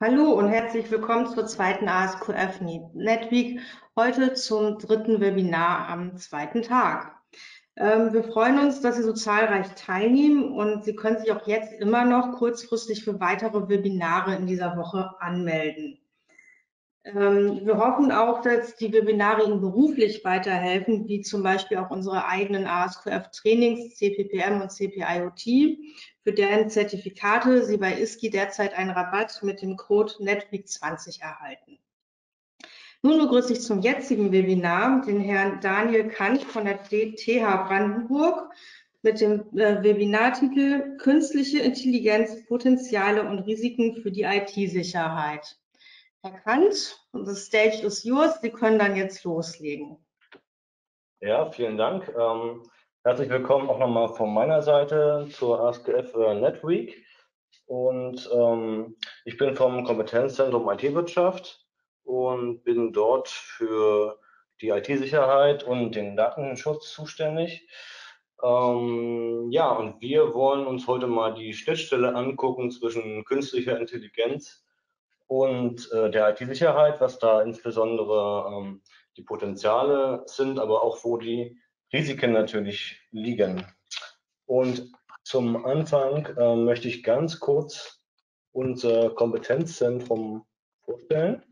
Hallo und herzlich willkommen zur zweiten ASQF NetWeek, heute zum dritten Webinar am zweiten Tag. Ähm, wir freuen uns, dass Sie so zahlreich teilnehmen und Sie können sich auch jetzt immer noch kurzfristig für weitere Webinare in dieser Woche anmelden. Ähm, wir hoffen auch, dass die Webinare Ihnen beruflich weiterhelfen, wie zum Beispiel auch unsere eigenen ASQF-Trainings CPPM und CPIOT, für deren Zertifikate Sie bei ISKI derzeit einen Rabatt mit dem Code NETWEEK20 erhalten. Nun begrüße ich zum jetzigen Webinar den Herrn Daniel Kant von der TH Brandenburg mit dem äh, Webinartitel Künstliche Intelligenz, Potenziale und Risiken für die IT-Sicherheit erkannt. Und the stage is yours. Sie können dann jetzt loslegen. Ja, vielen Dank. Ähm, herzlich willkommen auch nochmal von meiner Seite zur ASKF äh, NetWeek. Und ähm, ich bin vom Kompetenzzentrum IT-Wirtschaft und bin dort für die IT-Sicherheit und den Datenschutz zuständig. Ähm, ja, und wir wollen uns heute mal die Schnittstelle angucken zwischen künstlicher Intelligenz und äh, der IT-Sicherheit, was da insbesondere ähm, die Potenziale sind, aber auch wo die Risiken natürlich liegen. Und zum Anfang äh, möchte ich ganz kurz unser Kompetenzzentrum vorstellen.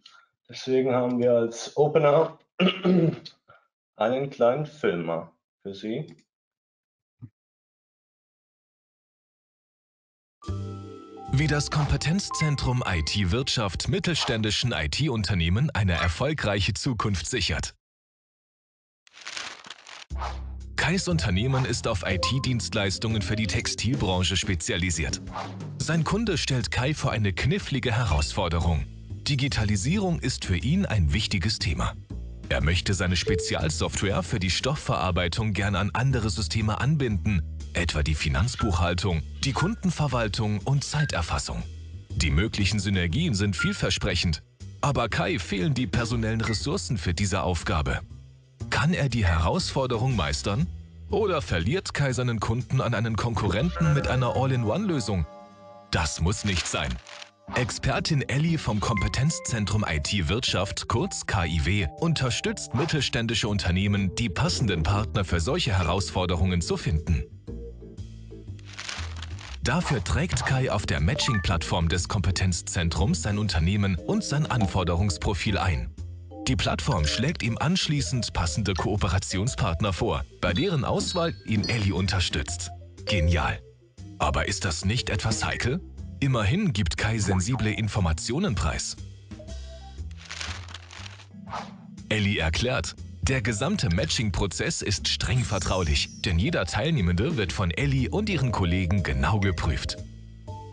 Deswegen haben wir als Opener einen kleinen Filmer für Sie. Wie das Kompetenzzentrum IT-Wirtschaft mittelständischen IT-Unternehmen eine erfolgreiche Zukunft sichert. Kais Unternehmen ist auf IT-Dienstleistungen für die Textilbranche spezialisiert. Sein Kunde stellt Kai vor eine knifflige Herausforderung. Digitalisierung ist für ihn ein wichtiges Thema. Er möchte seine Spezialsoftware für die Stoffverarbeitung gerne an andere Systeme anbinden, etwa die Finanzbuchhaltung, die Kundenverwaltung und Zeiterfassung. Die möglichen Synergien sind vielversprechend, aber Kai fehlen die personellen Ressourcen für diese Aufgabe. Kann er die Herausforderung meistern? Oder verliert Kai seinen Kunden an einen Konkurrenten mit einer All-in-One-Lösung? Das muss nicht sein. Expertin Ellie vom Kompetenzzentrum IT-Wirtschaft, kurz KIW, unterstützt mittelständische Unternehmen, die passenden Partner für solche Herausforderungen zu finden. Dafür trägt Kai auf der Matching-Plattform des Kompetenzzentrums sein Unternehmen und sein Anforderungsprofil ein. Die Plattform schlägt ihm anschließend passende Kooperationspartner vor, bei deren Auswahl ihn Ellie unterstützt. Genial. Aber ist das nicht etwas heikel? Immerhin gibt Kai sensible Informationen preis. Ellie erklärt, der gesamte Matching-Prozess ist streng vertraulich, denn jeder Teilnehmende wird von Ellie und ihren Kollegen genau geprüft.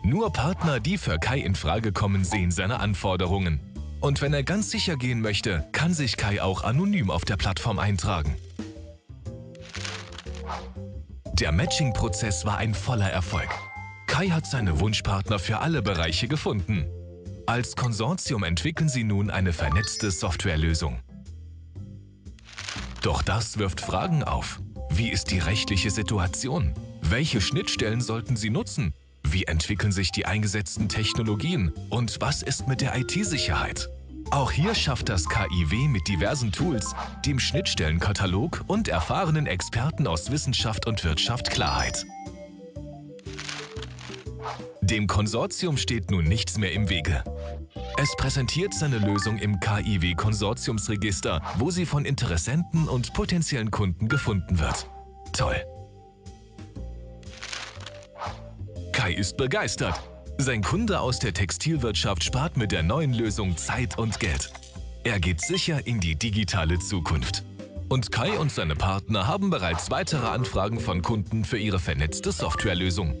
Nur Partner, die für Kai in Frage kommen, sehen seine Anforderungen. Und wenn er ganz sicher gehen möchte, kann sich Kai auch anonym auf der Plattform eintragen. Der Matching-Prozess war ein voller Erfolg. Kai hat seine Wunschpartner für alle Bereiche gefunden. Als Konsortium entwickeln sie nun eine vernetzte Softwarelösung. Doch das wirft Fragen auf. Wie ist die rechtliche Situation? Welche Schnittstellen sollten Sie nutzen? Wie entwickeln sich die eingesetzten Technologien? Und was ist mit der IT-Sicherheit? Auch hier schafft das KIW mit diversen Tools, dem Schnittstellenkatalog und erfahrenen Experten aus Wissenschaft und Wirtschaft Klarheit. Dem Konsortium steht nun nichts mehr im Wege. Es präsentiert seine Lösung im KIW-Konsortiumsregister, wo sie von Interessenten und potenziellen Kunden gefunden wird. Toll! Kai ist begeistert. Sein Kunde aus der Textilwirtschaft spart mit der neuen Lösung Zeit und Geld. Er geht sicher in die digitale Zukunft. Und Kai und seine Partner haben bereits weitere Anfragen von Kunden für ihre vernetzte Softwarelösung.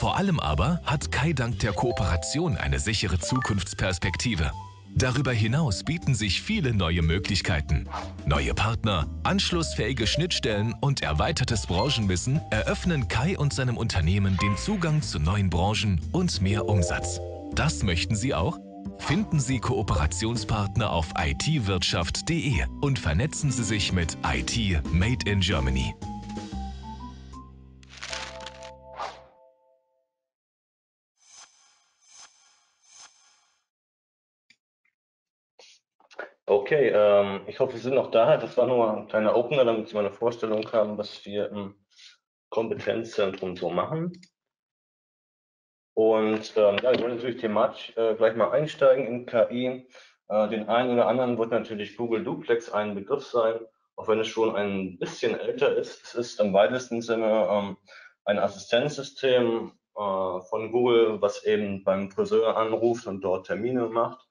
Vor allem aber hat Kai dank der Kooperation eine sichere Zukunftsperspektive. Darüber hinaus bieten sich viele neue Möglichkeiten. Neue Partner, anschlussfähige Schnittstellen und erweitertes Branchenwissen eröffnen Kai und seinem Unternehmen den Zugang zu neuen Branchen und mehr Umsatz. Das möchten Sie auch? Finden Sie Kooperationspartner auf itwirtschaft.de und vernetzen Sie sich mit IT Made in Germany. Okay, ähm, ich hoffe, Sie sind noch da. Das war nur ein kleiner Opener, damit Sie mal eine Vorstellung haben, was wir im Kompetenzzentrum so machen. Und ähm, ja, ich wollte natürlich thematisch äh, gleich mal einsteigen in KI. Äh, den einen oder anderen wird natürlich Google Duplex ein Begriff sein, auch wenn es schon ein bisschen älter ist. Es ist im weitesten Sinne ähm, ein Assistenzsystem äh, von Google, was eben beim Friseur anruft und dort Termine macht.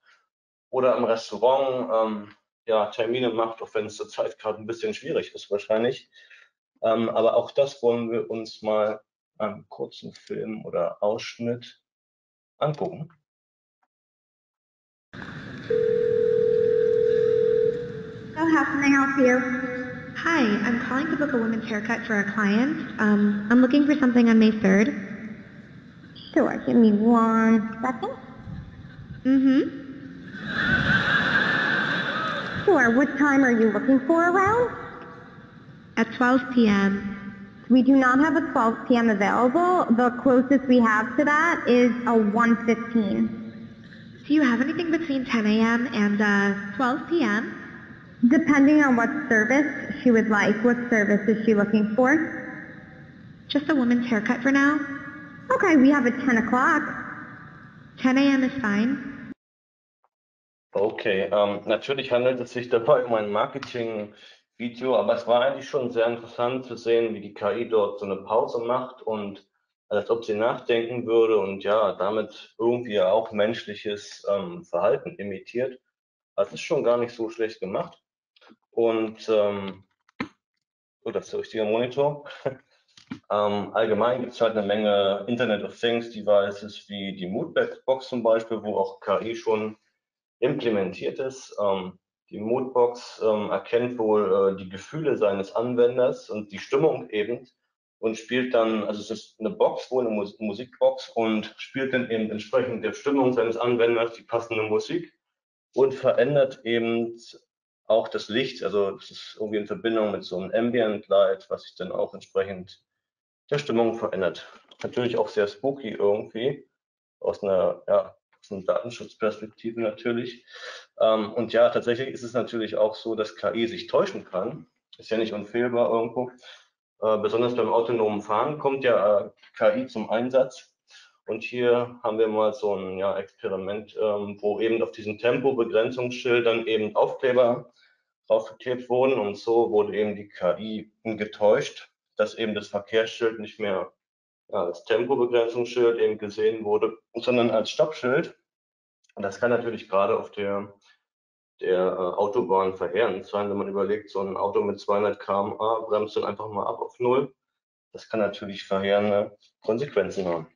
Oder im Restaurant ähm, ja, Termine macht, auch wenn es zurzeit gerade ein bisschen schwierig ist wahrscheinlich. Ähm, aber auch das wollen wir uns mal einen kurzen Film oder Ausschnitt angucken. So how can I help you? Hi, I'm calling to book a women's haircut for a client. Um, I'm looking for something on May 3rd. Sure, give me one second. Mm-hmm. Sure, what time are you looking for around? At 12 p.m. We do not have a 12 p.m. available. The closest we have to that is a 1.15. Do you have anything between 10 a.m. and uh, 12 p.m.? Depending on what service she would like. What service is she looking for? Just a woman's haircut for now. Okay, we have a 10 o'clock. 10 a.m. is fine. Okay, ähm, natürlich handelt es sich dabei um ein Marketing-Video, aber es war eigentlich schon sehr interessant zu sehen, wie die KI dort so eine Pause macht und als ob sie nachdenken würde und ja, damit irgendwie auch menschliches ähm, Verhalten imitiert. Das ist schon gar nicht so schlecht gemacht. Und ähm, oh, das ist der richtige Monitor. ähm, allgemein gibt es halt eine Menge Internet of Things Devices wie die Moodbox zum Beispiel, wo auch KI schon implementiert ist. Ähm, die Moodbox ähm, erkennt wohl äh, die Gefühle seines Anwenders und die Stimmung eben und spielt dann, also es ist eine Box, wohl eine Mus Musikbox und spielt dann eben entsprechend der Stimmung seines Anwenders die passende Musik und verändert eben auch das Licht, also das ist irgendwie in Verbindung mit so einem Ambient Light, was sich dann auch entsprechend der Stimmung verändert. Natürlich auch sehr spooky irgendwie, aus einer, ja, aus einer Datenschutzperspektive natürlich. Ähm, und ja, tatsächlich ist es natürlich auch so, dass KI sich täuschen kann. Ist ja nicht unfehlbar irgendwo. Äh, besonders beim autonomen Fahren kommt ja äh, KI zum Einsatz. Und hier haben wir mal so ein ja, Experiment, ähm, wo eben auf diesen Tempobegrenzungsschildern eben Aufkleber draufgeklebt wurden. Und so wurde eben die KI getäuscht, dass eben das Verkehrsschild nicht mehr als Tempobegrenzungsschild eben gesehen wurde, sondern als Stoppschild. Und das kann natürlich gerade auf der, der äh, Autobahn verheerend sein, wenn man überlegt, so ein Auto mit 200 km/h bremst dann einfach mal ab auf Null. Das kann natürlich verheerende Konsequenzen haben.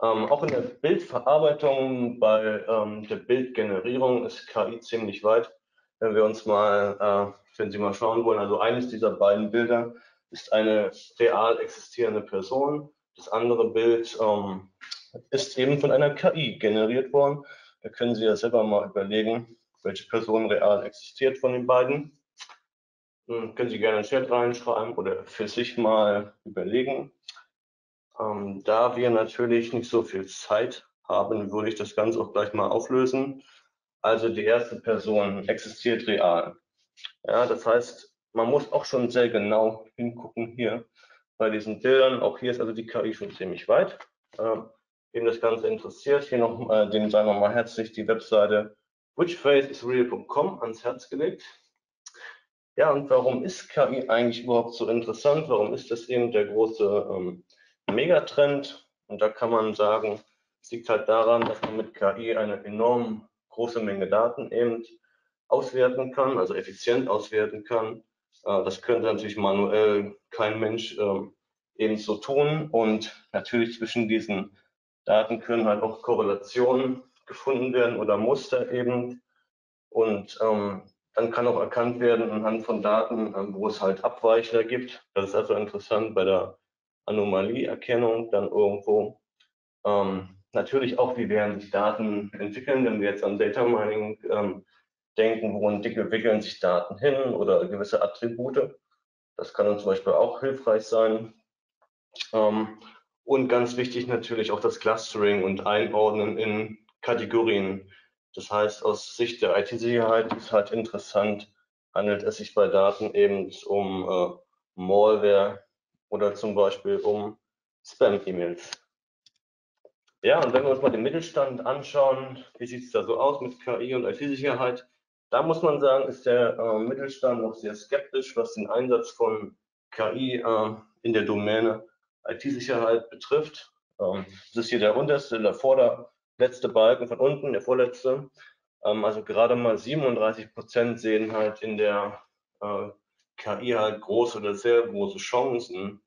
Ähm, auch in der Bildverarbeitung, bei ähm, der Bildgenerierung ist KI ziemlich weit. Wenn wir uns mal, äh, wenn Sie mal schauen wollen, also eines dieser beiden Bilder ist eine real existierende Person. Das andere Bild ähm, ist eben von einer KI generiert worden. Da können Sie ja selber mal überlegen, welche Person real existiert von den beiden. Hm, können Sie gerne in Chat reinschreiben oder für sich mal überlegen. Ähm, da wir natürlich nicht so viel Zeit haben, würde ich das Ganze auch gleich mal auflösen. Also die erste Person existiert real. Ja, das heißt, man muss auch schon sehr genau hingucken hier bei diesen Bildern. Auch hier ist also die KI schon ziemlich weit. Ähm, wem das Ganze interessiert, hier noch äh, dem sagen wir mal herzlich die Webseite whichfaceisreal.com ans Herz gelegt. Ja, und warum ist KI eigentlich überhaupt so interessant? Warum ist das eben der große ähm, Megatrend. Und da kann man sagen, es liegt halt daran, dass man mit KI eine enorm große Menge Daten eben auswerten kann, also effizient auswerten kann. Äh, das könnte natürlich manuell kein Mensch ähm, eben so tun. Und natürlich zwischen diesen Daten können halt auch Korrelationen gefunden werden oder Muster eben. Und ähm, dann kann auch erkannt werden anhand von Daten, ähm, wo es halt Abweichler gibt. Das ist also interessant bei der Anomalieerkennung dann irgendwo. Ähm, natürlich auch, wie werden sich Daten entwickeln, wenn wir jetzt an Data Mining ähm, denken, wo entwickeln sich Daten hin oder gewisse Attribute. Das kann uns zum Beispiel auch hilfreich sein. Ähm, und ganz wichtig natürlich auch das Clustering und Einordnen in Kategorien. Das heißt, aus Sicht der IT-Sicherheit ist halt interessant, handelt es sich bei Daten eben um äh, Malware oder zum Beispiel um Spam-E-Mails. Ja, und wenn wir uns mal den Mittelstand anschauen, wie sieht es da so aus mit KI und IT-Sicherheit? Da muss man sagen, ist der äh, Mittelstand noch sehr skeptisch, was den Einsatz von KI äh, in der Domäne IT-Sicherheit betrifft. Ähm, das ist hier der unterste, der vorderletzte Balken von unten, der vorletzte. Ähm, also gerade mal 37 Prozent sehen halt in der äh, KI halt große oder sehr große Chancen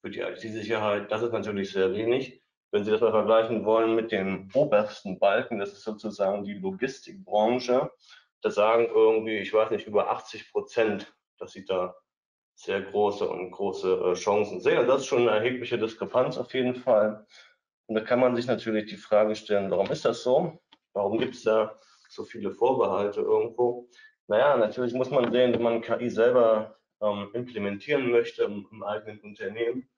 für die IT-Sicherheit. Das ist natürlich sehr wenig. Wenn Sie das mal vergleichen wollen mit dem obersten Balken, das ist sozusagen die Logistikbranche, da sagen irgendwie, ich weiß nicht, über 80 Prozent, dass sie da sehr große und große äh, Chancen sehen. Und das ist schon eine erhebliche Diskrepanz auf jeden Fall. Und da kann man sich natürlich die Frage stellen, warum ist das so? Warum gibt es da so viele Vorbehalte irgendwo? Naja, natürlich muss man sehen, wenn man KI selber ähm, implementieren möchte im, im eigenen Unternehmen,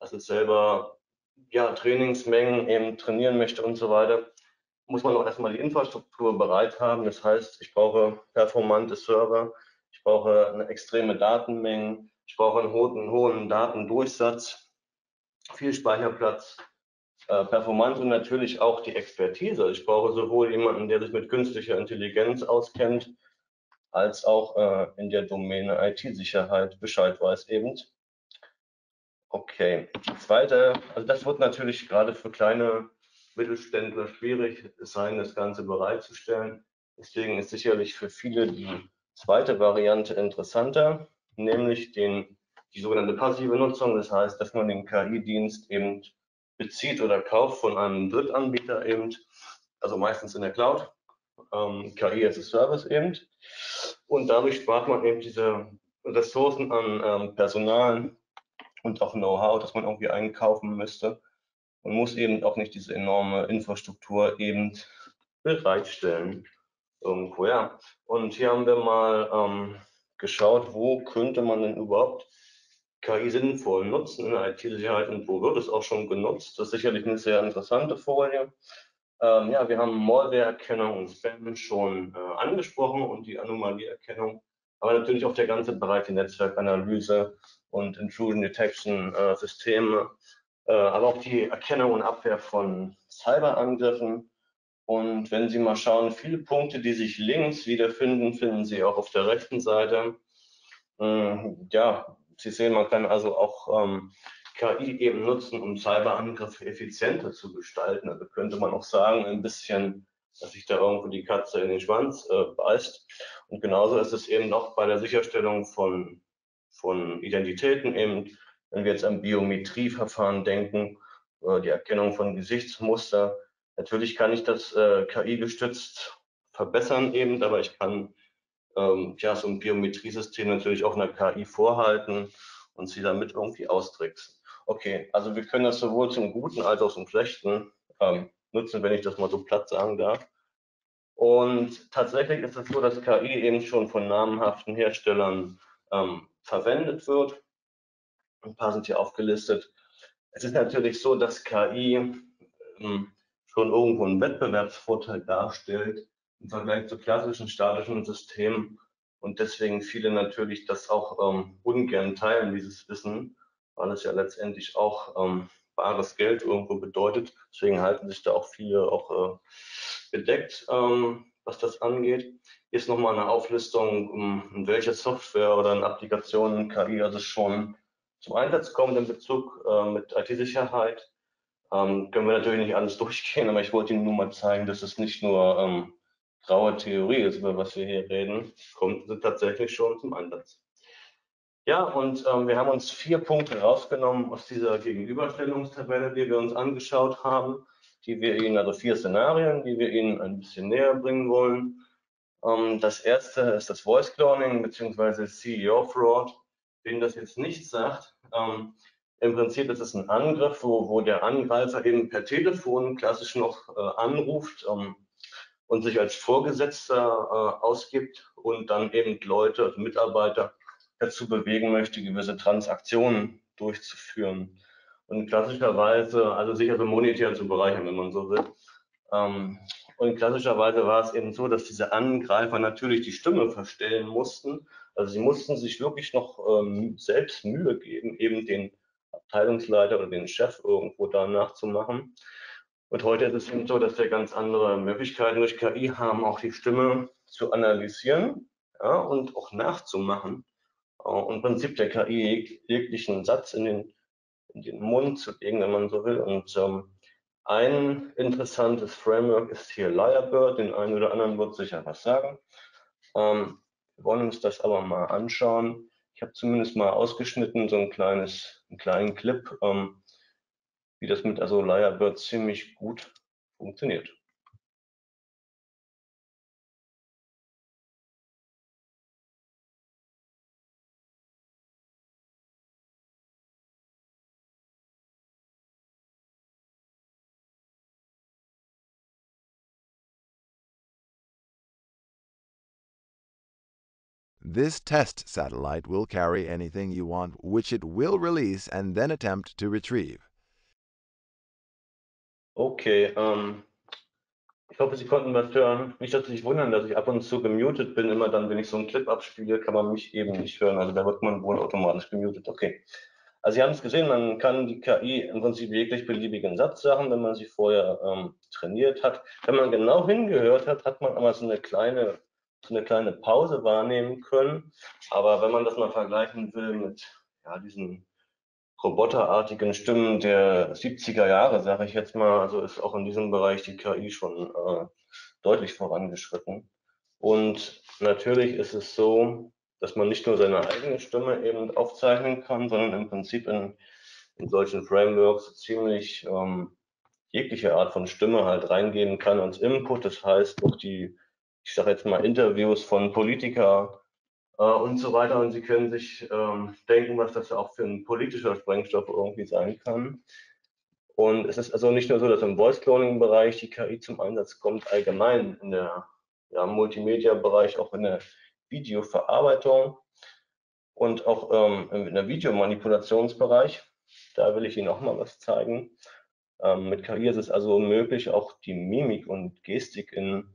dass es selber ja, Trainingsmengen eben trainieren möchte und so weiter, muss man auch erstmal die Infrastruktur bereit haben. Das heißt, ich brauche performante Server, ich brauche eine extreme Datenmengen, ich brauche einen hohen, hohen Datendurchsatz, viel Speicherplatz, äh, performant und natürlich auch die Expertise. Ich brauche sowohl jemanden, der sich mit künstlicher Intelligenz auskennt, als auch äh, in der Domäne IT-Sicherheit Bescheid weiß eben. Okay, zweite, also das wird natürlich gerade für kleine Mittelständler schwierig sein, das Ganze bereitzustellen. Deswegen ist sicherlich für viele die zweite Variante interessanter, nämlich den, die sogenannte passive Nutzung. Das heißt, dass man den KI-Dienst eben bezieht oder kauft von einem Drittanbieter eben, also meistens in der Cloud, ähm, KI as a Service eben. Und dadurch spart man eben diese Ressourcen an ähm, Personal, und auch Know-how, das man irgendwie einkaufen müsste und muss eben auch nicht diese enorme Infrastruktur eben bereitstellen. Irgendwo, ja. Und hier haben wir mal ähm, geschaut, wo könnte man denn überhaupt KI sinnvoll nutzen in der IT-Sicherheit und wo wird es auch schon genutzt. Das ist sicherlich eine sehr interessante Folie. Ähm, ja, wir haben Malware-Erkennung und Spam schon äh, angesprochen und die Anomalieerkennung aber natürlich auch der ganze Bereich der Netzwerkanalyse und Intrusion Detection äh, Systeme, aber auch die Erkennung und Abwehr von Cyberangriffen. Und wenn Sie mal schauen, viele Punkte, die sich links wiederfinden, finden Sie auch auf der rechten Seite. Ähm, ja, Sie sehen, man kann also auch ähm, KI eben nutzen, um Cyberangriffe effizienter zu gestalten. Also könnte man auch sagen, ein bisschen dass sich da irgendwo die Katze in den Schwanz äh, beißt. Und genauso ist es eben noch bei der Sicherstellung von, von Identitäten eben, wenn wir jetzt an Biometrieverfahren denken, äh, die Erkennung von Gesichtsmuster. Natürlich kann ich das äh, KI-gestützt verbessern eben, aber ich kann ähm, ja, so ein Biometriesystem natürlich auch einer KI vorhalten und sie damit irgendwie austricksen. Okay, also wir können das sowohl zum Guten als auch zum Schlechten ähm, nutzen, wenn ich das mal so platt sagen darf. Und tatsächlich ist es so, dass KI eben schon von namhaften Herstellern ähm, verwendet wird. Ein paar sind hier aufgelistet. Es ist natürlich so, dass KI ähm, schon irgendwo einen Wettbewerbsvorteil darstellt im Vergleich zu klassischen statischen Systemen und deswegen viele natürlich das auch ähm, ungern teilen, dieses Wissen, weil es ja letztendlich auch ähm, bares Geld irgendwo bedeutet. Deswegen halten sich da auch viele auch äh, bedeckt, ähm, was das angeht. Hier ist nochmal eine Auflistung, um, in welche Software oder in Applikationen KI also schon zum Einsatz kommt in Bezug äh, mit IT-Sicherheit. Ähm, können wir natürlich nicht alles durchgehen, aber ich wollte Ihnen nur mal zeigen, dass es nicht nur ähm, graue Theorie ist, über was wir hier reden, kommt tatsächlich schon zum Einsatz. Ja, und ähm, wir haben uns vier Punkte rausgenommen aus dieser Gegenüberstellungstabelle, die wir uns angeschaut haben, die wir Ihnen, also vier Szenarien, die wir Ihnen ein bisschen näher bringen wollen. Ähm, das erste ist das Voice Cloning bzw. CEO Fraud. Wen das jetzt nicht sagt, ähm, im Prinzip ist es ein Angriff, wo, wo der Angreifer eben per Telefon klassisch noch äh, anruft ähm, und sich als Vorgesetzter äh, ausgibt und dann eben Leute, also Mitarbeiter dazu bewegen möchte, gewisse Transaktionen durchzuführen. Und klassischerweise, also sich also monetär zu bereichern, wenn man so will. Ähm, Und klassischerweise war es eben so, dass diese Angreifer natürlich die Stimme verstellen mussten. Also sie mussten sich wirklich noch ähm, selbst Mühe geben, eben den Abteilungsleiter oder den Chef irgendwo da nachzumachen. Und heute ist es eben so, dass wir ganz andere Möglichkeiten durch KI haben, auch die Stimme zu analysieren ja, und auch nachzumachen. Und im Prinzip der KI jeglichen Satz in den, in den Mund zu legen, wenn man so will. Und ähm, ein interessantes Framework ist hier Lyrebird, den einen oder anderen wird sicher was sagen. Ähm, wir wollen uns das aber mal anschauen. Ich habe zumindest mal ausgeschnitten, so ein kleines, einen kleinen Clip, ähm, wie das mit also Lyrebird ziemlich gut funktioniert. This test satellite will carry anything you want, which it will release and then attempt to retrieve. Okay, ähm, ich hoffe, Sie konnten was hören. Nicht, dass Sie sich wundern, dass ich ab und zu gemutet bin. Immer dann, wenn ich so einen Clip abspiele, kann man mich eben nicht hören. Also da wird man wohl automatisch gemutet. Okay. Also Sie haben es gesehen, man kann die KI im Prinzip wirklich beliebigen Satz sagen, wenn man sie vorher ähm, trainiert hat. Wenn man genau hingehört hat, hat man aber so eine kleine eine kleine Pause wahrnehmen können. Aber wenn man das mal vergleichen will mit ja, diesen roboterartigen Stimmen der 70er Jahre, sage ich jetzt mal, also ist auch in diesem Bereich die KI schon äh, deutlich vorangeschritten. Und natürlich ist es so, dass man nicht nur seine eigene Stimme eben aufzeichnen kann, sondern im Prinzip in, in solchen Frameworks ziemlich ähm, jegliche Art von Stimme halt reingeben kann als Input. Das heißt, auch die ich sage jetzt mal, Interviews von Politiker äh, und so weiter. Und Sie können sich ähm, denken, was das auch für ein politischer Sprengstoff irgendwie sein kann. Und es ist also nicht nur so, dass im Voice-Cloning-Bereich die KI zum Einsatz kommt, allgemein in der ja, Multimedia-Bereich, auch in der Videoverarbeitung und auch ähm, in der Videomanipulationsbereich. Da will ich Ihnen auch mal was zeigen. Ähm, mit KI ist es also möglich, auch die Mimik und Gestik in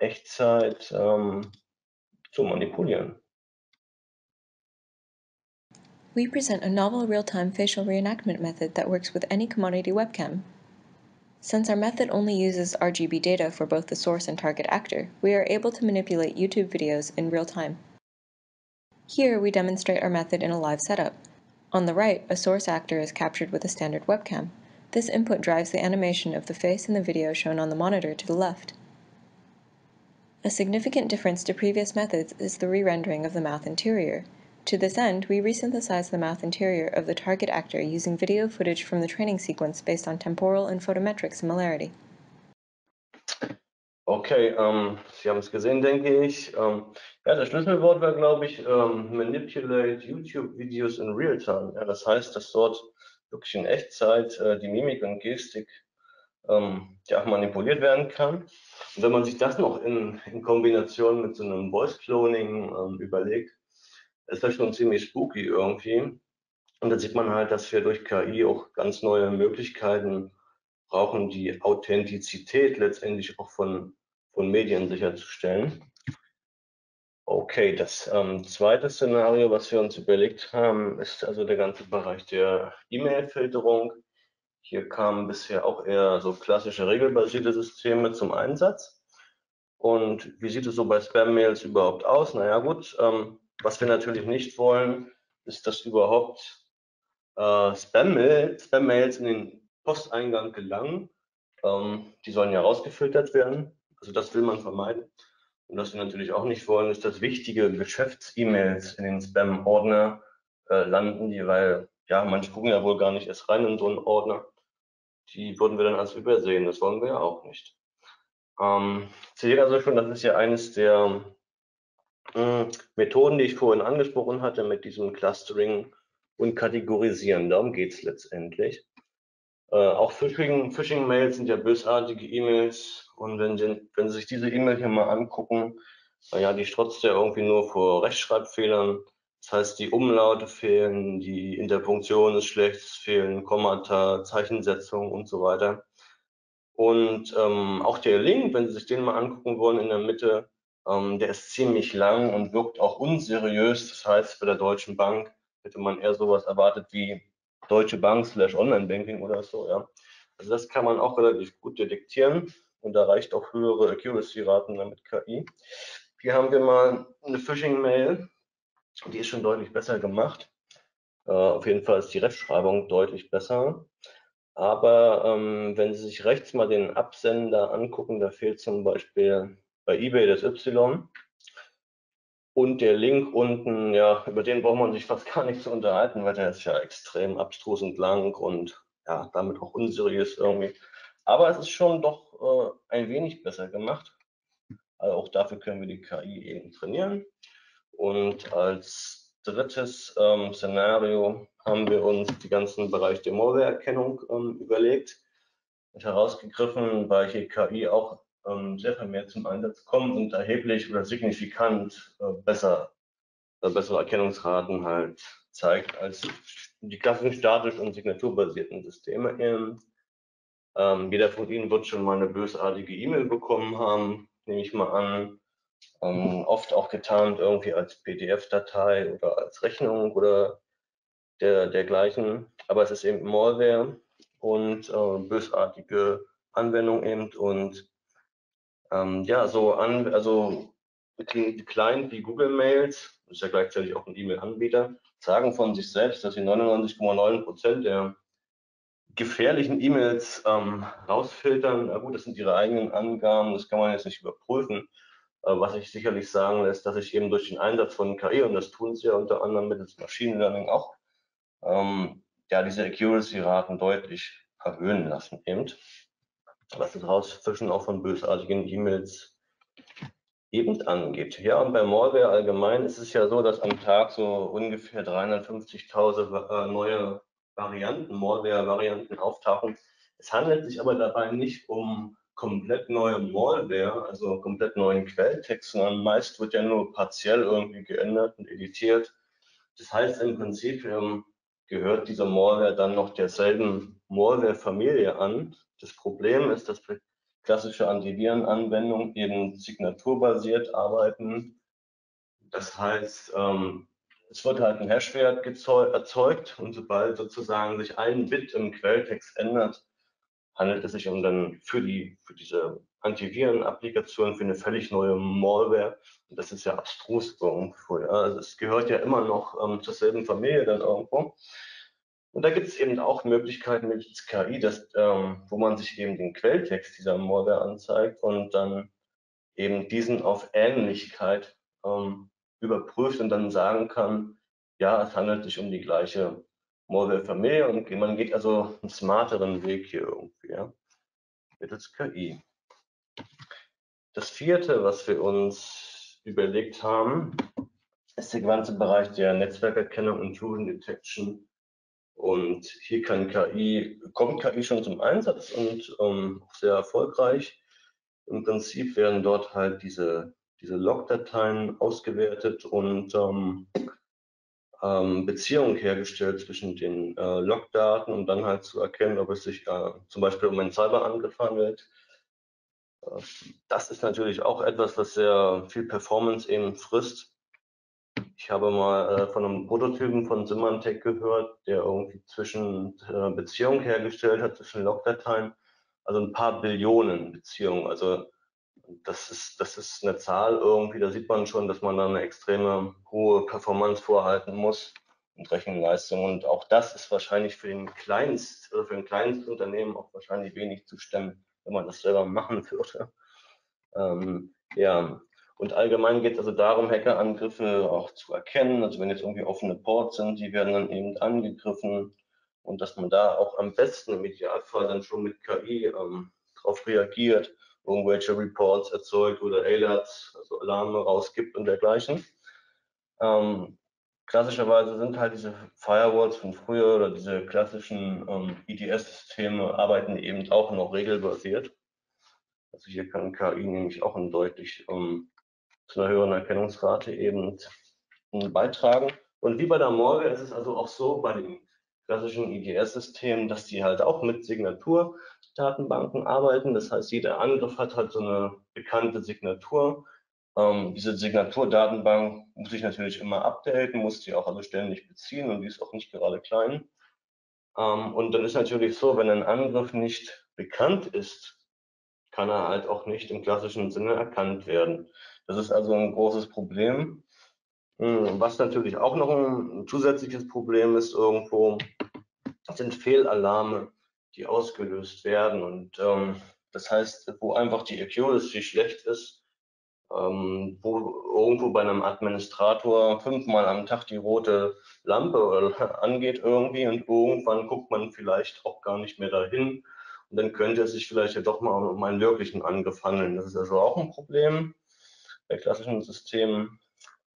Echtzeit ähm, zu manipulieren. We present a novel real-time facial reenactment method that works with any commodity webcam. Since our method only uses RGB data for both the source and target actor, we are able to manipulate YouTube videos in real time. Here, we demonstrate our method in a live setup. On the right, a source actor is captured with a standard webcam. This input drives the animation of the face in the video shown on the monitor to the left. A significant difference to previous methods is the re-rendering of the mouth interior. To this end, we resynthesize the mouth interior of the target actor using video footage from the training sequence based on temporal and photometric similarity. Okay, ähm, Sie haben es gesehen, denke ich. Ähm, ja, das Schlüsselwort war, glaube ich, ähm, manipulate YouTube-Videos in real time. Ja, das heißt, dass dort wirklich in Echtzeit äh, die Mimik und Gestik ähm, ja, manipuliert werden kann. Und wenn man sich das noch in, in Kombination mit so einem Voice Cloning ähm, überlegt, ist das schon ziemlich spooky irgendwie. Und da sieht man halt, dass wir durch KI auch ganz neue Möglichkeiten brauchen, die Authentizität letztendlich auch von, von Medien sicherzustellen. Okay, das ähm, zweite Szenario, was wir uns überlegt haben, ist also der ganze Bereich der E-Mail-Filterung. Hier kamen bisher auch eher so klassische regelbasierte Systeme zum Einsatz. Und wie sieht es so bei Spam-Mails überhaupt aus? Naja gut, ähm, was wir natürlich nicht wollen, ist, dass überhaupt äh, Spam-Mails Spam in den Posteingang gelangen. Ähm, die sollen ja rausgefiltert werden. Also das will man vermeiden. Und was wir natürlich auch nicht wollen, ist, dass wichtige Geschäfts-E-Mails in den Spam-Ordner äh, landen, die, weil ja, manche gucken ja wohl gar nicht erst rein in so einen Ordner. Die würden wir dann als übersehen. Das wollen wir ja auch nicht. Ähm, also schon, das ist ja eines der äh, Methoden, die ich vorhin angesprochen hatte, mit diesem Clustering und Kategorisieren. Darum geht es letztendlich. Äh, auch Phishing-Mails Phishing sind ja bösartige E-Mails. Und wenn Sie, wenn Sie sich diese E-Mail hier mal angucken, naja, die strotzt ja irgendwie nur vor Rechtschreibfehlern. Das heißt, die Umlaute fehlen, die Interpunktion ist schlecht, es fehlen Kommata, Zeichensetzung und so weiter. Und ähm, auch der Link, wenn Sie sich den mal angucken wollen in der Mitte, ähm, der ist ziemlich lang und wirkt auch unseriös. Das heißt, bei der Deutschen Bank hätte man eher sowas erwartet wie Deutsche Bank slash Online-Banking oder so. Ja. Also das kann man auch relativ gut detektieren und erreicht auch höhere Accuracy-Raten mit KI. Hier haben wir mal eine Phishing-Mail, die ist schon deutlich besser gemacht. Äh, auf jeden Fall ist die Rechtschreibung deutlich besser. Aber ähm, wenn Sie sich rechts mal den Absender angucken, da fehlt zum Beispiel bei eBay das Y. Und der Link unten, ja, über den braucht man sich fast gar nicht zu unterhalten, weil der ist ja extrem abstrus und lang und ja, damit auch unseriös irgendwie. Aber es ist schon doch äh, ein wenig besser gemacht. Also auch dafür können wir die KI eben trainieren. Und als drittes ähm, Szenario haben wir uns die ganzen Bereich der Malware-Erkennung ähm, überlegt und herausgegriffen, weil hier KI auch ähm, sehr vermehrt zum Einsatz kommt und erheblich oder signifikant äh, besser, äh, bessere Erkennungsraten halt zeigt als die klassischen statisch und signaturbasierten Systeme. Ähm, jeder von Ihnen wird schon mal eine bösartige E-Mail bekommen haben, nehme ich mal an. Ähm, oft auch getarnt irgendwie als PDF-Datei oder als Rechnung oder der, dergleichen. Aber es ist eben Malware und äh, bösartige Anwendung eben und ähm, ja, so an, also Client wie Google Mails, ist ja gleichzeitig auch ein E-Mail-Anbieter, sagen von sich selbst, dass sie 99,9 Prozent der gefährlichen E-Mails ähm, rausfiltern. Na gut, das sind ihre eigenen Angaben, das kann man jetzt nicht überprüfen. Äh, was sich sicherlich sagen lässt, dass sich eben durch den Einsatz von KI, und das tun sie ja unter anderem mittels Machine Learning auch, ähm, ja, diese Accuracy-Raten deutlich erhöhen lassen eben was das Rausfischen auch von bösartigen E-Mails eben angeht. Ja, und bei Malware allgemein ist es ja so, dass am Tag so ungefähr 350.000 äh, neue Varianten, Malware-Varianten auftauchen. Es handelt sich aber dabei nicht um komplett neue Malware, also komplett neuen Quelltext, sondern meist wird ja nur partiell irgendwie geändert und editiert. Das heißt im Prinzip ähm, gehört dieser Malware dann noch derselben Malware-Familie an, das Problem ist, dass klassische Antivirenanwendungen eben signaturbasiert arbeiten. Das heißt, ähm, es wird halt ein Hashwert erzeugt und sobald sozusagen sich ein Bit im Quelltext ändert, handelt es sich um dann für die für diese Antiviren-Applikation für eine völlig neue Malware. Und das ist ja abstrus irgendwo. Ja. Also es gehört ja immer noch ähm, zur selben Familie dann irgendwo. Und da gibt es eben auch Möglichkeiten mit KI, dass, ähm, wo man sich eben den Quelltext dieser Malware anzeigt und dann eben diesen auf Ähnlichkeit ähm, überprüft und dann sagen kann, ja, es handelt sich um die gleiche Malware-Familie und man geht also einen smarteren Weg hier irgendwie, ja, mittels KI. Das vierte, was wir uns überlegt haben, ist der ganze Bereich der Netzwerkerkennung und Intrusion Detection und hier kann KI, kommt KI schon zum Einsatz und ähm, sehr erfolgreich. Im Prinzip werden dort halt diese, diese Log-Dateien ausgewertet und ähm, ähm, Beziehungen hergestellt zwischen den äh, Logdaten, um dann halt zu erkennen, ob es sich äh, zum Beispiel um einen Cyberangriff handelt. Das ist natürlich auch etwas, was sehr viel Performance eben frisst. Ich habe mal äh, von einem Prototypen von Symantec gehört, der irgendwie zwischen äh, Beziehungen hergestellt hat, zwischen Logdateien, also ein paar Billionen Beziehungen. Also das ist, das ist eine Zahl irgendwie, da sieht man schon, dass man da eine extreme hohe Performance vorhalten muss und Rechenleistung. Und auch das ist wahrscheinlich für den Kleinst, oder für ein kleines Unternehmen auch wahrscheinlich wenig zu stemmen, wenn man das selber machen würde. Ähm, ja, und allgemein geht es also darum, Hackerangriffe auch zu erkennen. Also wenn jetzt irgendwie offene Ports sind, die werden dann eben angegriffen und dass man da auch am besten im Idealfall dann schon mit KI ähm, darauf reagiert, irgendwelche Reports erzeugt oder Alerts, also Alarme rausgibt und dergleichen. Ähm, klassischerweise sind halt diese Firewalls von früher oder diese klassischen ähm, IDS-Systeme arbeiten eben auch noch regelbasiert. Also hier kann KI nämlich auch ein deutlich ähm, zu einer höheren Erkennungsrate eben beitragen. Und wie bei der Morgue ist es also auch so bei den klassischen IDS-Systemen, dass die halt auch mit Signatur Datenbanken arbeiten. Das heißt, jeder Angriff hat halt so eine bekannte Signatur. Ähm, diese Signaturdatenbank muss ich natürlich immer updaten, muss die auch also ständig beziehen und die ist auch nicht gerade klein. Ähm, und dann ist natürlich so, wenn ein Angriff nicht bekannt ist, kann er halt auch nicht im klassischen Sinne erkannt werden. Das ist also ein großes Problem. Hm, was natürlich auch noch ein zusätzliches Problem ist irgendwo, sind Fehlalarme, die ausgelöst werden. Und ähm, das heißt, wo einfach die Accuracy schlecht ist, ähm, wo irgendwo bei einem Administrator fünfmal am Tag die rote Lampe angeht irgendwie und irgendwann guckt man vielleicht auch gar nicht mehr dahin. Und dann könnte es sich vielleicht ja doch mal um einen wirklichen Angriff handeln. Das ist also auch ein Problem bei klassischen Systemen.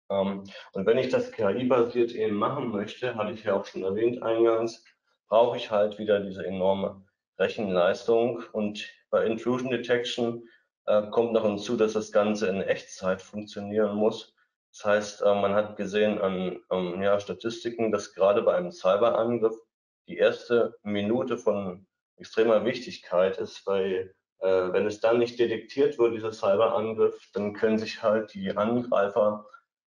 Ähm, und wenn ich das KI-basiert eben machen möchte, hatte ich ja auch schon erwähnt eingangs, brauche ich halt wieder diese enorme Rechenleistung. Und bei Intrusion Detection äh, kommt noch hinzu, dass das Ganze in Echtzeit funktionieren muss. Das heißt, äh, man hat gesehen an ähm, ja, Statistiken, dass gerade bei einem Cyberangriff die erste Minute von extremer Wichtigkeit ist, weil äh, wenn es dann nicht detektiert wird, dieser Cyberangriff, dann können sich halt die Angreifer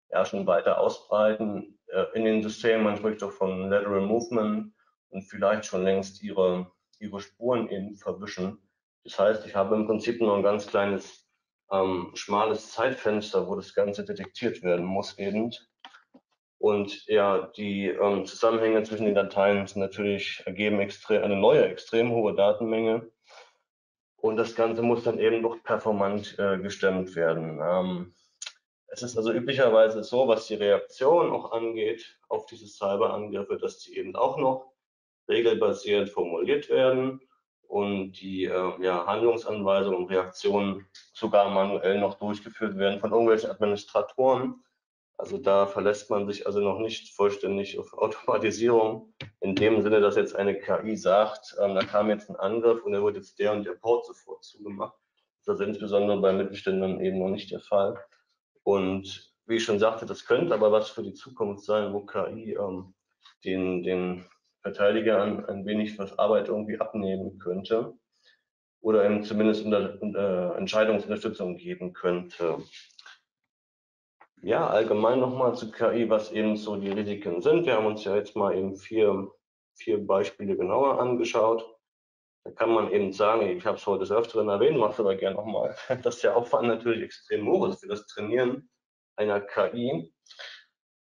ja schon weiter ausbreiten äh, in den Systemen. Man spricht doch von Lateral Movement und vielleicht schon längst ihre, ihre Spuren eben verwischen. Das heißt, ich habe im Prinzip nur ein ganz kleines, ähm, schmales Zeitfenster, wo das Ganze detektiert werden muss eben. Und ja, die ähm, Zusammenhänge zwischen den Dateien sind natürlich ergeben eine neue, extrem hohe Datenmenge. Und das Ganze muss dann eben noch performant äh, gestemmt werden. Ähm, es ist also üblicherweise so, was die Reaktion auch angeht auf diese Cyberangriffe, dass die eben auch noch regelbasiert formuliert werden und die äh, ja, Handlungsanweisungen und Reaktionen sogar manuell noch durchgeführt werden von irgendwelchen Administratoren. Also da verlässt man sich also noch nicht vollständig auf Automatisierung in dem Sinne, dass jetzt eine KI sagt, ähm, da kam jetzt ein Angriff und da wird jetzt der und der Port sofort zugemacht. Das ist insbesondere bei Mittelständlern eben noch nicht der Fall. Und wie ich schon sagte, das könnte aber was für die Zukunft sein, wo KI ähm, den, den Verteidigern ein wenig was Arbeit irgendwie abnehmen könnte oder ihm zumindest unter, unter Entscheidungsunterstützung geben könnte. Ja, allgemein nochmal zu KI, was eben so die Risiken sind. Wir haben uns ja jetzt mal eben vier, vier Beispiele genauer angeschaut. Da kann man eben sagen, ich habe es heute des Öfteren erwähnt, mache es aber gerne nochmal, dass der Aufwand natürlich extrem hoch ist für das Trainieren einer KI.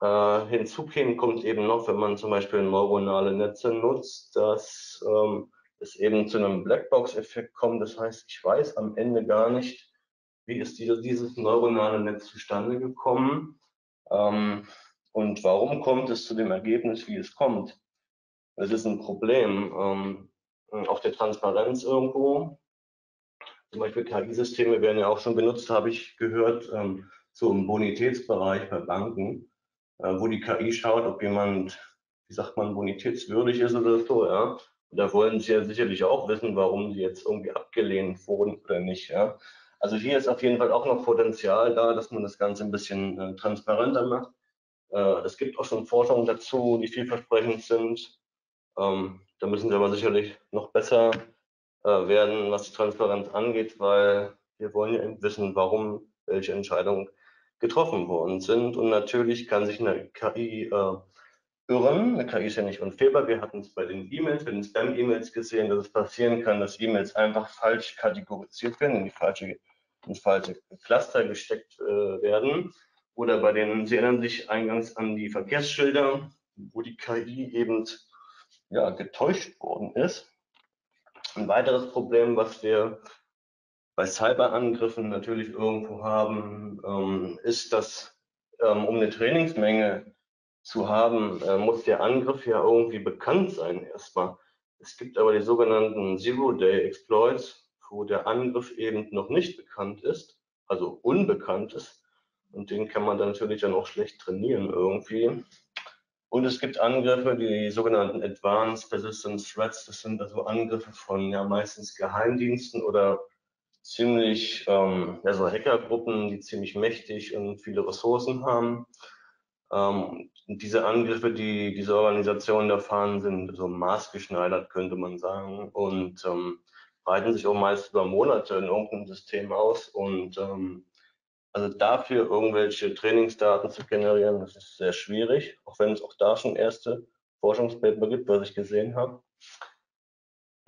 Äh, hinzukommen kommt eben noch, wenn man zum Beispiel neuronale Netze nutzt, dass ähm, es eben zu einem Blackbox-Effekt kommt. Das heißt, ich weiß am Ende gar nicht, wie ist dieses, dieses neuronale Netz zustande gekommen ähm, und warum kommt es zu dem Ergebnis, wie es kommt. Das ist ein Problem. Ähm, auf der Transparenz irgendwo. Zum Beispiel KI-Systeme werden ja auch schon benutzt, habe ich gehört, ähm, so im Bonitätsbereich bei Banken, wo die KI schaut, ob jemand, wie sagt man, bonitätswürdig ist oder so, ja. Und da wollen sie ja sicherlich auch wissen, warum sie jetzt irgendwie abgelehnt wurden oder nicht, ja. Also hier ist auf jeden Fall auch noch Potenzial da, dass man das Ganze ein bisschen äh, transparenter macht. Äh, es gibt auch schon Forschungen dazu, die vielversprechend sind. Ähm, da müssen wir aber sicherlich noch besser äh, werden, was die Transparenz angeht, weil wir wollen ja eben wissen, warum welche Entscheidungen getroffen worden sind. Und natürlich kann sich eine KI äh, irren. Eine KI ist ja nicht unfehlbar. Wir hatten es bei den E-Mails, bei den Spam-E-Mails gesehen, dass es passieren kann, dass E-Mails einfach falsch kategorisiert werden, in die falsche, ins falsche Cluster gesteckt äh, werden. Oder bei den, Sie erinnern sich eingangs an die Verkehrsschilder, wo die KI eben ja, getäuscht worden ist. Ein weiteres Problem, was wir bei Cyberangriffen natürlich irgendwo haben, ähm, ist, dass ähm, um eine Trainingsmenge zu haben, äh, muss der Angriff ja irgendwie bekannt sein erstmal. Es gibt aber die sogenannten Zero-Day-Exploits, wo der Angriff eben noch nicht bekannt ist, also unbekannt ist. Und den kann man dann natürlich dann auch schlecht trainieren irgendwie. Und es gibt Angriffe, die sogenannten Advanced Persistent Threats. Das sind also Angriffe von ja meistens Geheimdiensten oder ziemlich ähm, ja, Hackergruppen, die ziemlich mächtig und viele Ressourcen haben. Ähm, diese Angriffe, die diese Organisationen erfahren, sind so maßgeschneidert, könnte man sagen, und ähm, breiten sich auch meist über Monate in irgendeinem System aus und ähm, also dafür irgendwelche Trainingsdaten zu generieren, das ist sehr schwierig, auch wenn es auch da schon erste Forschungspaper gibt, was ich gesehen habe.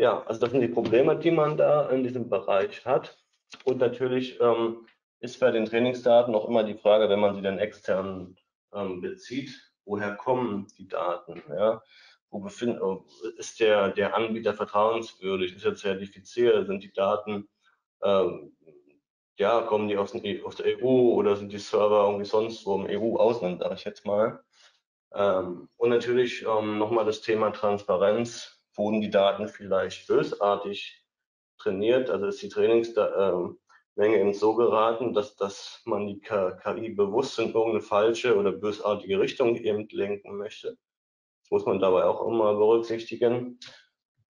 Ja, also das sind die Probleme, die man da in diesem Bereich hat. Und natürlich ähm, ist bei den Trainingsdaten auch immer die Frage, wenn man sie dann extern ähm, bezieht, woher kommen die Daten? Ja? Wo befind, ist der, der Anbieter vertrauenswürdig? Ist er zertifiziert? Sind die Daten, ähm, ja, kommen die aus, e, aus, der EU oder sind die Server irgendwie sonst wo im EU-Ausland, sage ich jetzt mal? Ähm, und natürlich ähm, nochmal das Thema Transparenz. Wurden die Daten vielleicht bösartig trainiert? Also ist die Trainingsmenge ähm, eben so geraten, dass, dass man die KI bewusst in irgendeine falsche oder bösartige Richtung eben lenken möchte? Das muss man dabei auch immer berücksichtigen.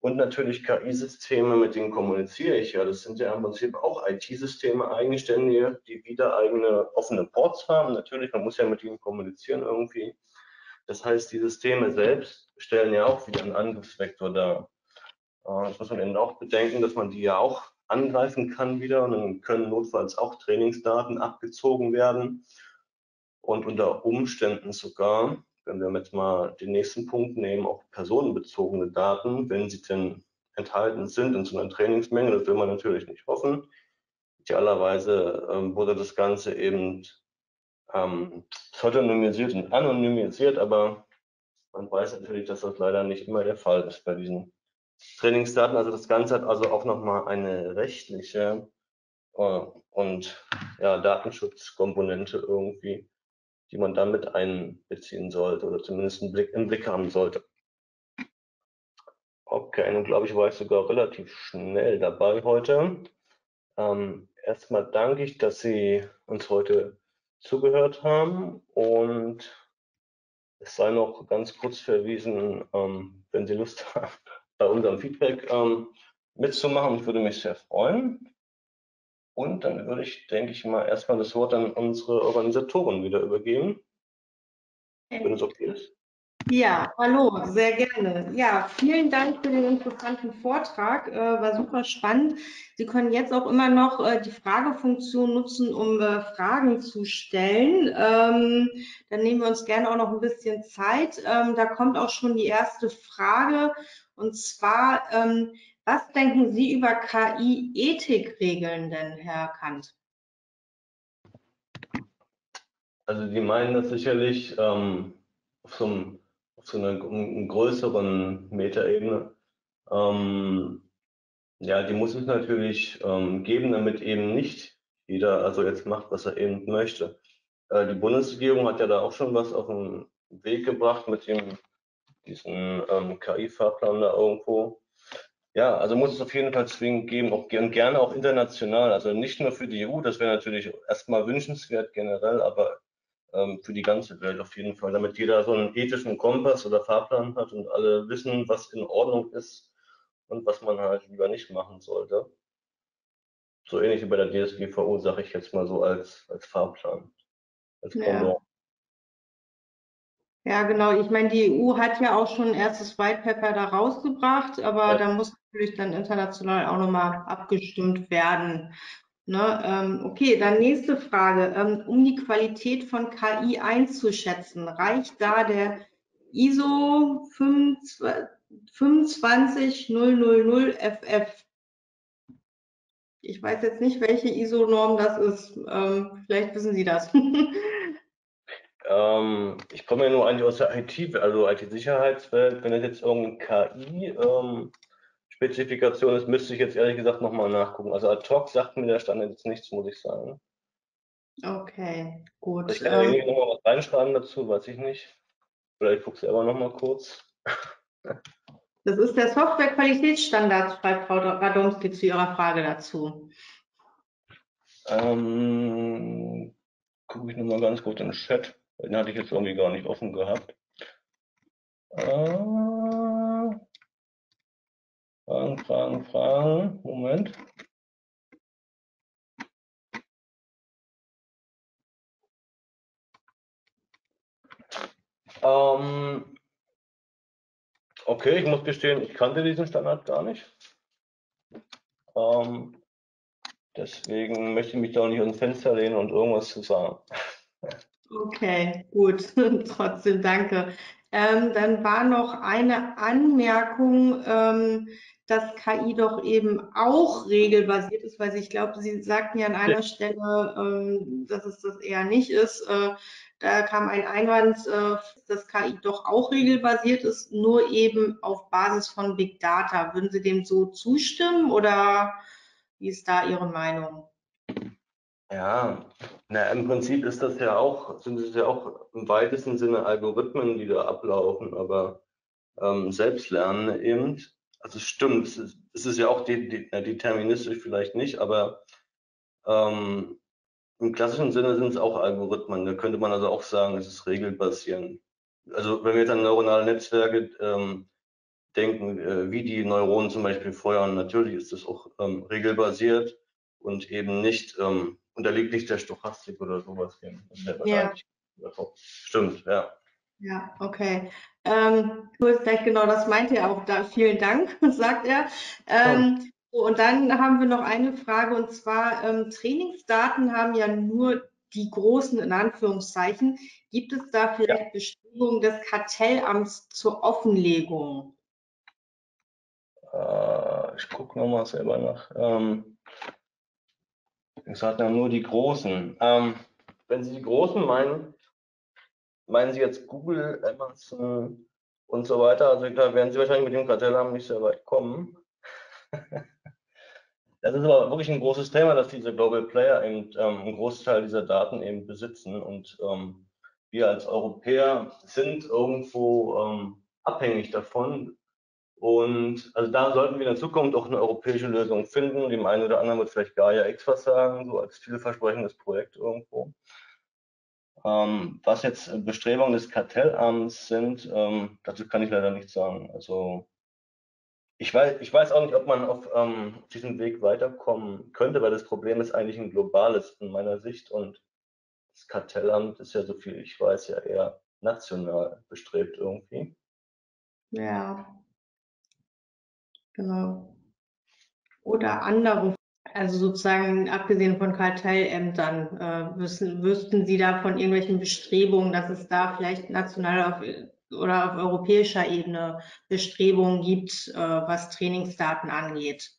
Und natürlich KI-Systeme, mit denen kommuniziere ich ja. Das sind ja im Prinzip auch IT-Systeme, eigenständige, die wieder eigene offene Ports haben. Natürlich, man muss ja mit ihnen kommunizieren irgendwie. Das heißt, die Systeme selbst stellen ja auch wieder einen Angriffsvektor dar. Äh, das muss man eben auch bedenken, dass man die ja auch angreifen kann wieder und dann können notfalls auch Trainingsdaten abgezogen werden und unter Umständen sogar, wenn wir jetzt mal den nächsten Punkt nehmen, auch personenbezogene Daten, wenn sie denn enthalten sind in so einer Trainingsmenge, das will man natürlich nicht hoffen. Idealerweise ähm, wurde das Ganze eben ähm, pseudonymisiert und anonymisiert, aber man weiß natürlich, dass das leider nicht immer der Fall ist bei diesen Trainingsdaten. Also das Ganze hat also auch nochmal eine rechtliche äh, und ja, Datenschutzkomponente irgendwie, die man damit einbeziehen sollte oder zumindest einen Blick, im Blick haben sollte. Okay, nun glaube ich, war ich sogar relativ schnell dabei heute. Ähm, erstmal danke ich, dass Sie uns heute zugehört haben und es sei noch ganz kurz verwiesen, ähm, wenn Sie Lust haben, bei unserem Feedback ähm, mitzumachen. Ich würde mich sehr freuen. Und dann würde ich, denke ich mal, erstmal das Wort an unsere Organisatoren wieder übergeben, wenn es okay ist. Ja, hallo, sehr gerne. Ja, vielen Dank für den interessanten Vortrag, äh, war super spannend. Sie können jetzt auch immer noch äh, die Fragefunktion nutzen, um äh, Fragen zu stellen. Ähm, dann nehmen wir uns gerne auch noch ein bisschen Zeit. Ähm, da kommt auch schon die erste Frage und zwar, ähm, was denken Sie über KI-Ethikregeln denn, Herr Kant? Also die meinen das sicherlich ähm, auf so einer größeren Metaebene. Ähm, ja, die muss es natürlich ähm, geben, damit eben nicht jeder also jetzt macht, was er eben möchte. Äh, die Bundesregierung hat ja da auch schon was auf den Weg gebracht mit dem diesen ähm, KI-Fahrplan da irgendwo. Ja, also muss es auf jeden Fall zwingend geben, auch, und gerne auch international. Also nicht nur für die EU, das wäre natürlich erstmal wünschenswert generell, aber für die ganze Welt auf jeden Fall, damit jeder so einen ethischen Kompass oder Fahrplan hat und alle wissen, was in Ordnung ist und was man halt lieber nicht machen sollte. So ähnlich wie bei der DSGVO, sage ich jetzt mal so als, als Fahrplan. Als ja. ja, genau. Ich meine, die EU hat ja auch schon ein erstes White Paper da rausgebracht, aber ja. da muss natürlich dann international auch nochmal abgestimmt werden. Ne, ähm, okay, dann nächste Frage. Ähm, um die Qualität von KI einzuschätzen, reicht da der ISO 25000FF? Ich weiß jetzt nicht, welche ISO-Norm das ist. Ähm, vielleicht wissen Sie das. Ähm, ich komme ja nur eigentlich aus der IT, also IT-Sicherheitswelt. Wenn es jetzt irgendein KI ähm, Spezifikation ist, müsste ich jetzt ehrlich gesagt nochmal nachgucken. Also ad hoc sagt mir der Standard jetzt nichts, muss ich sagen. Okay, gut. Ich kann ähm, nochmal was reinschreiben dazu, weiß ich nicht. Vielleicht guckst du aber nochmal kurz. Das ist der Software-Qualitätsstandard, schreibt Frau Radomski zu Ihrer Frage dazu. Ähm, gucke ich nochmal ganz kurz in den Chat. Den hatte ich jetzt irgendwie gar nicht offen gehabt. Äh, Fragen, Fragen, Fragen. Moment. Ähm, okay, ich muss gestehen, ich kannte diesen Standard gar nicht. Ähm, deswegen möchte ich mich da auch nicht aus Fenster lehnen und irgendwas zu sagen. Okay, gut. Trotzdem danke. Ähm, dann war noch eine Anmerkung, ähm, dass KI doch eben auch regelbasiert ist, weil ich glaube, Sie sagten ja an einer Stelle, ähm, dass es das eher nicht ist. Äh, da kam ein Einwand, äh, dass KI doch auch regelbasiert ist, nur eben auf Basis von Big Data. Würden Sie dem so zustimmen oder wie ist da Ihre Meinung? Ja, na, im Prinzip ist das ja auch, sind es ja auch im weitesten Sinne Algorithmen, die da ablaufen, aber ähm, Selbstlernen eben. Also es stimmt, es ist, es ist ja auch die, die, deterministisch vielleicht nicht, aber ähm, im klassischen Sinne sind es auch Algorithmen. Da könnte man also auch sagen, es ist regelbasierend. Also wenn wir jetzt an neuronale Netzwerke ähm, denken, äh, wie die Neuronen zum Beispiel feuern, natürlich ist das auch ähm, regelbasiert und eben nicht ähm, unterliegt nicht der Stochastik oder sowas. Ja. Stimmt, ja. Ja, okay. Ähm, vielleicht genau das meint er auch da. Vielen Dank, sagt er. Ähm, so, und dann haben wir noch eine Frage und zwar ähm, Trainingsdaten haben ja nur die großen in Anführungszeichen. Gibt es da vielleicht ja. Bestrebungen des Kartellamts zur Offenlegung? Äh, ich gucke nochmal selber nach. Ähm, ich sage ja nur die Großen. Ähm, wenn Sie die Großen meinen, meinen Sie jetzt Google, Amazon und so weiter? Also da werden Sie wahrscheinlich mit dem Kartellamt nicht sehr weit kommen. Das ist aber wirklich ein großes Thema, dass diese Global Player eben ähm, einen Großteil dieser Daten eben besitzen und ähm, wir als Europäer sind irgendwo ähm, abhängig davon, und also da sollten wir in der Zukunft auch eine europäische Lösung finden. Dem einen oder anderen wird vielleicht Gaia X was sagen, so als vielversprechendes Projekt irgendwo. Ähm, was jetzt Bestrebungen des Kartellamts sind, ähm, dazu kann ich leider nichts sagen. Also ich weiß, ich weiß auch nicht, ob man auf ähm, diesem Weg weiterkommen könnte, weil das Problem ist eigentlich ein globales in meiner Sicht und das Kartellamt ist ja so viel ich weiß ja eher national bestrebt irgendwie. Ja, Genau. Oder andere, also sozusagen abgesehen von Kartellämtern, äh, wüssten, wüssten Sie da von irgendwelchen Bestrebungen, dass es da vielleicht national auf, oder auf europäischer Ebene Bestrebungen gibt, äh, was Trainingsdaten angeht?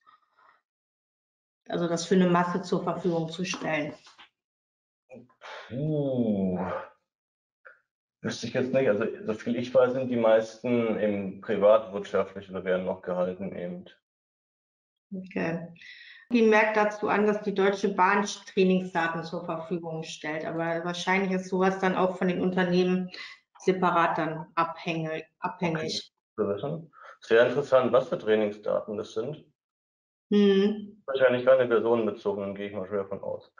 Also das für eine Masse zur Verfügung zu stellen. Uh, Wüsste ich jetzt nicht. Also, so viel ich weiß, sind die meisten eben privatwirtschaftlich oder werden noch gehalten eben. Okay. Die merkt dazu an, dass die Deutsche Bahn Trainingsdaten zur Verfügung stellt. Aber wahrscheinlich ist sowas dann auch von den Unternehmen separat dann abhängig. abhängig. Okay. Sehr interessant, was für Trainingsdaten das sind. Hm. Wahrscheinlich keine personenbezogenen, gehe ich mal schwer von aus.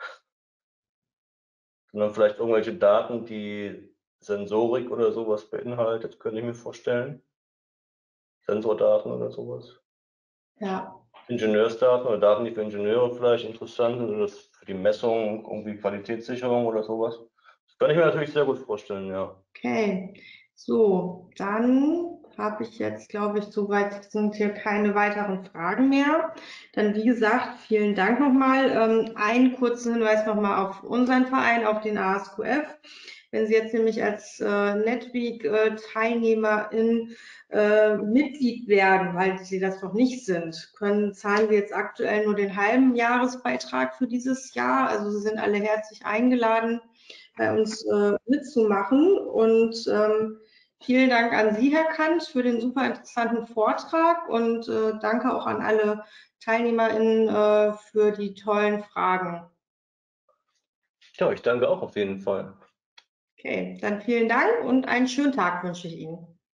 Sondern vielleicht irgendwelche Daten, die Sensorik oder sowas beinhaltet, könnte ich mir vorstellen. Sensordaten oder sowas. Ja. Ingenieursdaten oder Daten, die für Ingenieure vielleicht interessant sind oder für die Messung, irgendwie Qualitätssicherung oder sowas. Das kann ich mir natürlich sehr gut vorstellen, ja. Okay, so, dann habe ich jetzt, glaube ich, soweit sind hier keine weiteren Fragen mehr. Dann, wie gesagt, vielen Dank nochmal. Ähm, einen kurzen Hinweis nochmal auf unseren Verein, auf den ASQF. Wenn Sie jetzt nämlich als äh, Netweek-Teilnehmerin äh, Mitglied werden, weil Sie das noch nicht sind, können, zahlen Sie jetzt aktuell nur den halben Jahresbeitrag für dieses Jahr. Also Sie sind alle herzlich eingeladen, bei uns äh, mitzumachen. Und ähm, vielen Dank an Sie, Herr Kant, für den super interessanten Vortrag und äh, danke auch an alle TeilnehmerInnen äh, für die tollen Fragen. Ja, ich danke auch auf jeden Fall. Okay, dann vielen Dank und einen schönen Tag wünsche ich Ihnen.